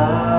love.